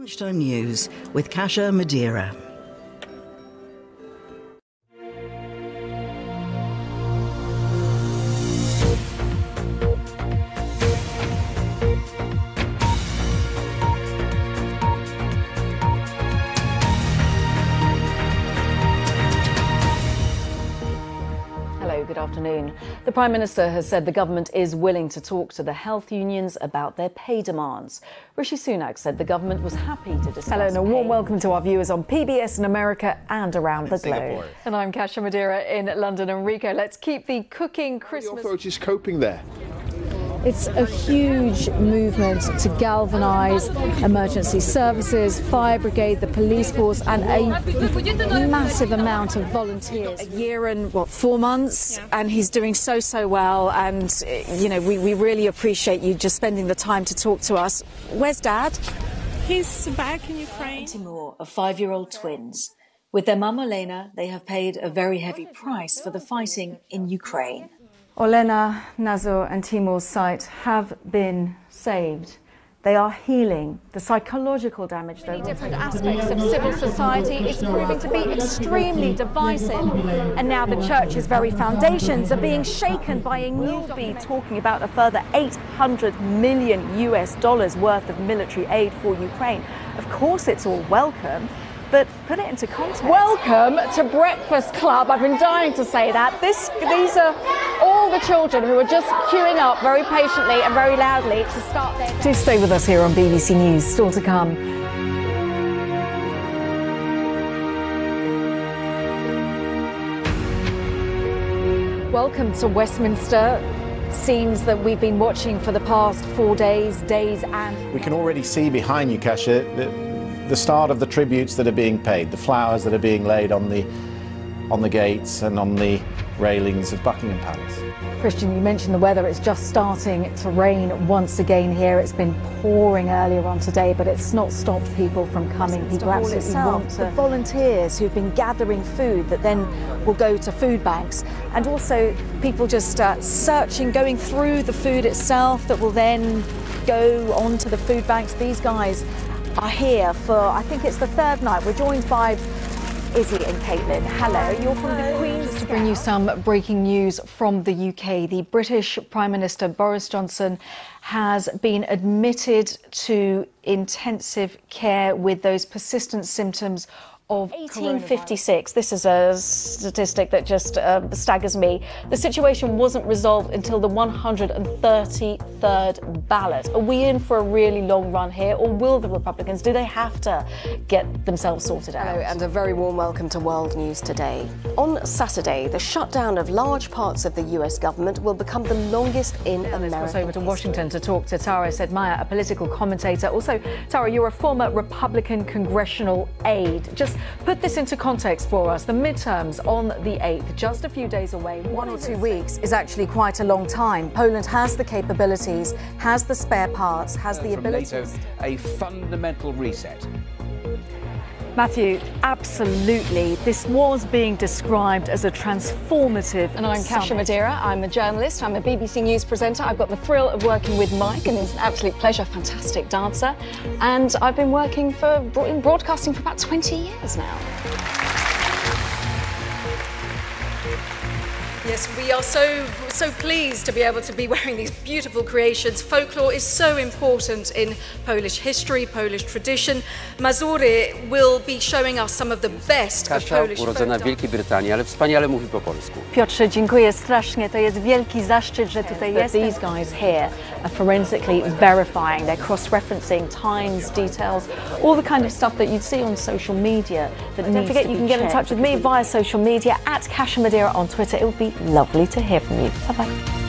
Lunchtime News with Kasia Madera. Afternoon. The Prime Minister has said the government is willing to talk to the health unions about their pay demands. Rishi Sunak said the government was happy to discuss. Hello and a warm welcome to our viewers on PBS in America and around the Singapore. globe. And I'm Kasia Madera in London. and Enrico, let's keep the cooking Christmas. How Your is coping there. It's a huge movement to galvanise emergency services, fire brigade, the police force, and a massive amount of volunteers. A year and what, four months? And he's doing so, so well. And, you know, we, we really appreciate you just spending the time to talk to us. Where's Dad? He's back in Ukraine. Timur are five year old twins. With their mum Olena, they have paid a very heavy price for the fighting in Ukraine. Olena, Nazar, and Timur's sight have been saved. They are healing. The psychological damage, though. different aspects of civil society is proving to be extremely divisive. And now the church's very foundations are being shaken by a new. We'll be talking about a further 800 million US dollars worth of military aid for Ukraine. Of course, it's all welcome but put it into context. Welcome to Breakfast Club. I've been dying to say that. This, these are all the children who are just queuing up very patiently and very loudly to start their. Do stay with us here on BBC News. Still to come. Welcome to Westminster scenes that we've been watching for the past four days, days and. We can already see behind you, Kasia, the, the start of the tributes that are being paid, the flowers that are being laid on the, on the gates and on the railings of Buckingham Palace. Christian, you mentioned the weather. It's just starting to rain once again here. It's been pouring earlier on today, but it's not stopped people from coming. People absolutely itself, want to. The volunteers who've been gathering food that then will go to food banks, and also people just uh, searching, going through the food itself that will then go on to the food banks. These guys are here for, I think it's the third night. We're joined by Izzy and Caitlin. Hello, you're from the Queen's. To bring you some breaking news from the UK, the British Prime Minister Boris Johnson has been admitted to intensive care with those persistent symptoms of 1856. This is a statistic that just uh, staggers me. The situation wasn't resolved until the 133rd ballot. Are we in for a really long run here, or will the Republicans? Do they have to get themselves sorted out? Hello, and a very warm welcome to World News Today. On Saturday, the shutdown of large parts of the U.S. government will become the longest in America. Let's over to Washington to talk to Tara Setmayer, a political commentator. Also, Tara, you're a former Republican congressional aide. Just Put this into context for us. The midterms on the 8th, just a few days away. One or two weeks is actually quite a long time. Poland has the capabilities, has the spare parts, has the ability. NATO, a fundamental reset. Matthew, absolutely. This was being described as a transformative. And I'm. Kasia Madera. I'm a journalist. I'm a BBC News presenter. I've got the thrill of working with Mike, and it's an absolute pleasure. Fantastic dancer. And I've been working for in broadcasting for about 20 years now. Yes, we are so so pleased to be able to be wearing these beautiful creations. Folklore is so important in Polish history, Polish tradition. Mazury will be showing us some of the best of Kasia, Polish urodzona w folk Wielkiej Brytanii, ale wspaniale mówi po polsku. Piotrze, dziękuję strasznie. To jest wielki zaszczyt, że tutaj That jestem. these guys here are forensically verifying, they're cross-referencing times, details, all the kind of stuff that you'd see on social media that Don't needs forget to you be can get in touch with me via social media at Kasia Madera on Twitter. It would be lovely to from you. Bye bye.